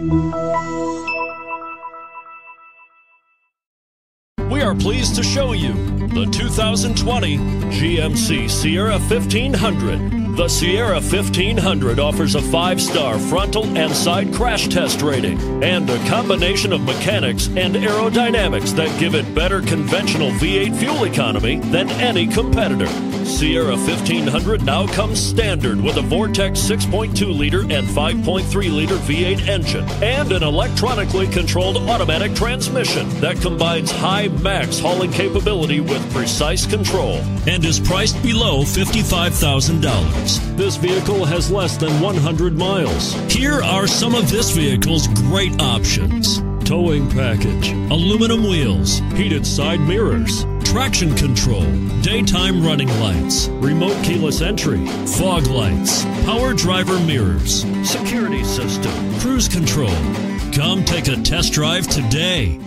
We are pleased to show you the 2020 GMC Sierra 1500. The Sierra 1500 offers a five star frontal and side crash test rating and a combination of mechanics and aerodynamics that give it better conventional V8 fuel economy than any competitor. Sierra 1500 now comes standard with a Vortec 6.2 liter and 5.3 liter V8 engine and an electronically controlled automatic transmission that combines high max hauling capability with precise control and is priced below $55,000. This vehicle has less than 100 miles. Here are some of this vehicle's great options towing package, aluminum wheels, heated side mirrors, traction control, daytime running lights, remote keyless entry, fog lights, power driver mirrors, security system, cruise control. Come take a test drive today.